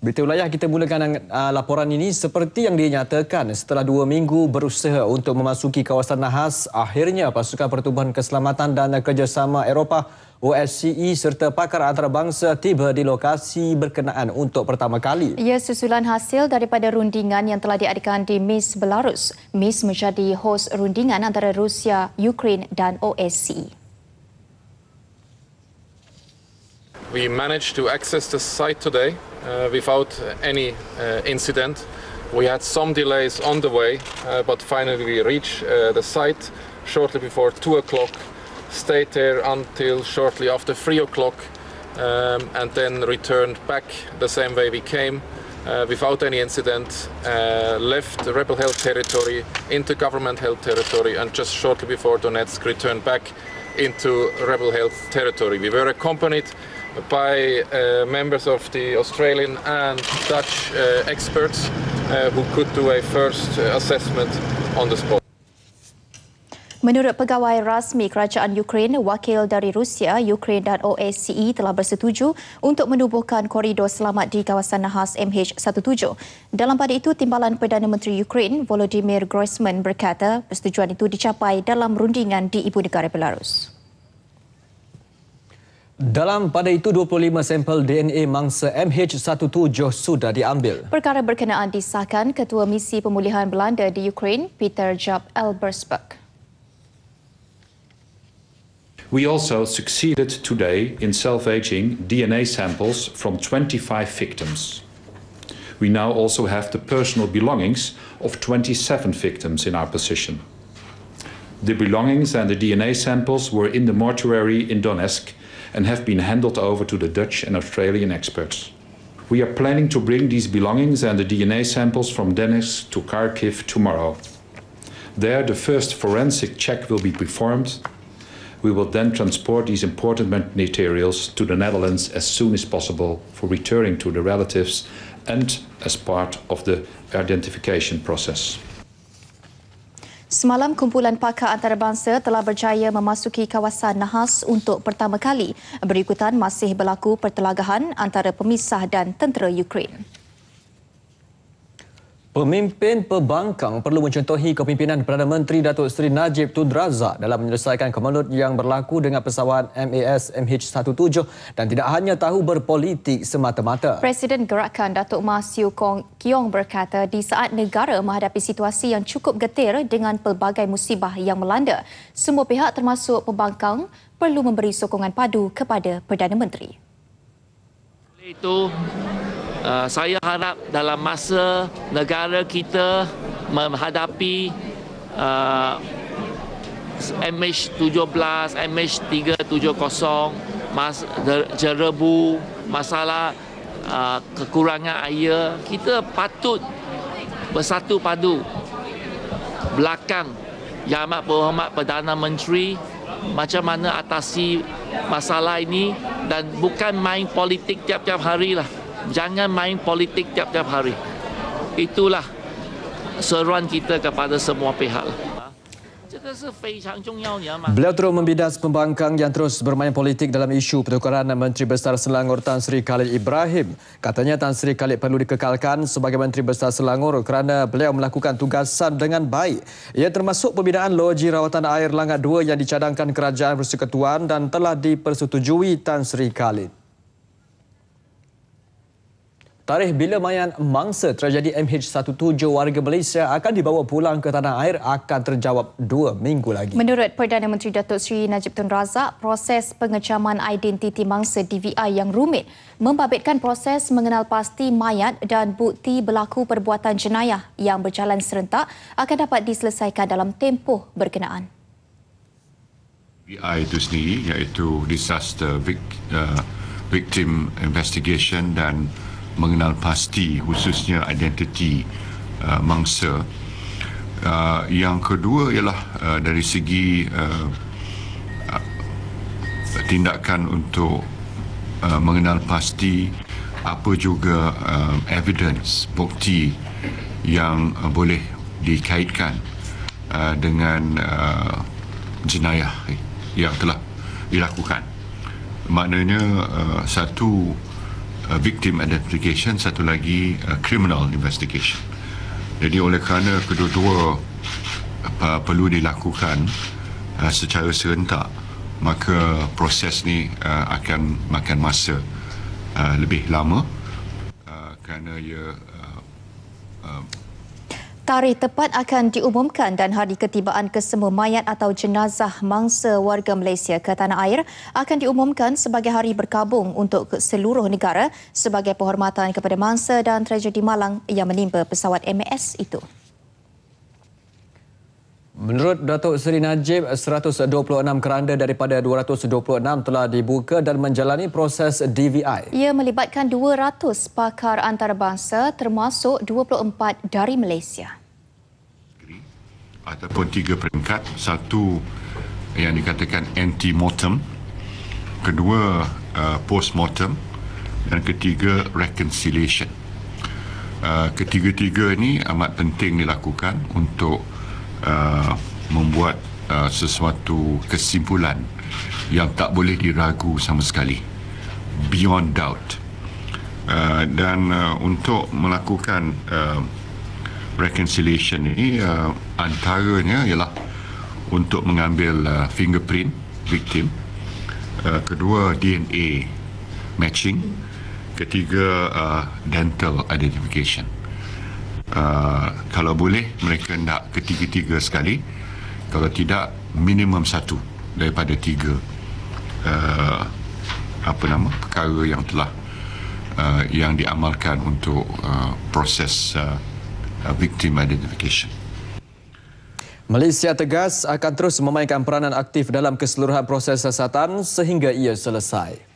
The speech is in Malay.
Berita wilayah kita mulakan uh, laporan ini seperti yang dinyatakan setelah dua minggu berusaha untuk memasuki kawasan Nahas, akhirnya Pasukan Pertubuhan Keselamatan dan Kerjasama Eropah OSCE serta pakar antarabangsa tiba di lokasi berkenaan untuk pertama kali. Ia susulan hasil daripada rundingan yang telah diadakan di Minsk, Belarus. Minsk menjadi hos rundingan antara Rusia, Ukraine dan OSCE. We managed to access the site today uh, without any uh, incident. We had some delays on the way, uh, but finally we reached the site shortly before 2 o'clock, stayed there until shortly after 3 o'clock, um, and then returned back the same way we came. Uh, without any incident, uh, left rebel held territory into government held territory, and just shortly before Donetsk returned back into rebel held territory. We were accompanied by uh, members of the Australian and Dutch uh, experts uh, who could do a first uh, assessment on the spot. Menurut pegawai rasmi kerajaan Ukraine, wakil dari Rusia, Ukraine dan OSCE telah bersetuju untuk menubuhkan koridor selamat di kawasan Nahas MH17. Dalam pada itu, Timbalan Perdana Menteri Ukraine, Volodymyr Groisman berkata persetujuan itu dicapai dalam rundingan di Ibu Negara Belarus. Dalam pada itu, 25 sampel DNA mangsa MH17 sudah diambil. Perkara berkenaan disahkan Ketua Misi Pemulihan Belanda di Ukraine, Peter Job Elbersberg. We also succeeded today in salvaging DNA samples from 25 victims. We now also have the personal belongings of 27 victims in our possession. The belongings and the DNA samples were in the mortuary in Donetsk and have been handed over to the Dutch and Australian experts. We are planning to bring these belongings and the DNA samples from Donetsk to Kharkiv tomorrow. There, the first forensic check will be performed. We will then transport these important materials to the Netherlands as soon as possible for returning to the relatives and as part of the identification process. Semalam kumpulan pakar antarabangsa telah berjaya memasuki kawasan Nahas untuk pertama kali. Berikutan masih berlaku pertelagahan antara pemisah dan tentera Ukraine. Pemimpin pembangkang perlu mencontohi kepimpinan Perdana Menteri Datuk Seri Najib Tun Razak dalam menyelesaikan kemelut yang berlaku dengan pesawat MAS MH17 dan tidak hanya tahu berpolitik semata-mata. Presiden Gerakan Datuk Mas Yew Kiong berkata di saat negara menghadapi situasi yang cukup getir dengan pelbagai musibah yang melanda, semua pihak termasuk pembangkang perlu memberi sokongan padu kepada Perdana Menteri. Itu uh, saya harap dalam masa negara kita menghadapi uh, MH17, MH370, mas, jerebu, masalah uh, kekurangan air, kita patut bersatu padu. Belakang Yang Amat Berhormat Perdana Menteri macam mana atasi masalah ini dan bukan main politik tiap-tiap hari lah jangan main politik tiap-tiap hari. Itulah seruan kita kepada semua pihak. Beliau terus membidas pembangkang yang terus bermain politik dalam isu pertukaran Menteri Besar Selangor Tan Sri Khalid Ibrahim. Katanya Tan Sri Khalid perlu dikekalkan sebagai Menteri Besar Selangor kerana beliau melakukan tugasan dengan baik. Ia termasuk pembinaan loji rawatan air Langat 2 yang dicadangkan Kerajaan Persekutuan dan telah dipersetujui Tan Sri Khalid. Tarikh bila mayat mangsa tragedi MH17 warga Malaysia akan dibawa pulang ke tanah air akan terjawab dua minggu lagi. Menurut Perdana Menteri Datuk Seri Najib Tun Razak, proses pengecaman identiti mangsa DVI yang rumit membabitkan proses mengenal pasti mayat dan bukti berlaku perbuatan jenayah yang berjalan serentak akan dapat diselesaikan dalam tempoh berkenaan. DVI itu sendiri iaitu Disaster uh, Victim Investigation dan mengenal pasti khususnya identiti uh, mangsa. Uh, yang kedua ialah uh, dari segi uh, uh, tindakan untuk uh, mengenal pasti apa juga uh, evidence bukti yang uh, boleh dikaitkan uh, dengan uh, jenayah yang telah dilakukan. Maknanya uh, satu uh, victim identification, satu lagi uh, criminal investigation. Jadi oleh kerana kedua-dua uh, perlu dilakukan uh, secara serentak, maka proses ni uh, akan makan masa uh, lebih lama uh, kerana ia uh, uh, Tarikh tepat akan diumumkan dan hari ketibaan kesemua mayat atau jenazah mangsa warga Malaysia ke tanah air akan diumumkan sebagai hari berkabung untuk seluruh negara sebagai penghormatan kepada mangsa dan tragedi malang yang menimpa pesawat MAS itu. Menurut Datuk Seri Najib, 126 keranda daripada 226 telah dibuka dan menjalani proses DVI. Ia melibatkan 200 pakar antarabangsa termasuk 24 dari Malaysia ataupun tiga peringkat. Satu yang dikatakan anti-mortem. Kedua uh, post-mortem. Dan ketiga reconciliation. Uh, ketiga-tiga ini amat penting dilakukan untuk uh, membuat uh, sesuatu kesimpulan yang tak boleh diragu sama sekali. Beyond doubt. Uh, dan uh, untuk melakukan uh, reconciliation ini uh, antaranya ialah untuk mengambil uh, fingerprint victim. Uh, kedua DNA matching. Ketiga uh, dental identification. Uh, kalau boleh mereka nak ketiga-tiga sekali. Kalau tidak minimum satu daripada tiga uh, apa nama perkara yang telah uh, yang diamalkan untuk uh, proses Uh, victim identification. Malaysia tegas akan terus memainkan peranan aktif dalam keseluruhan proses siasatan sehingga ia selesai.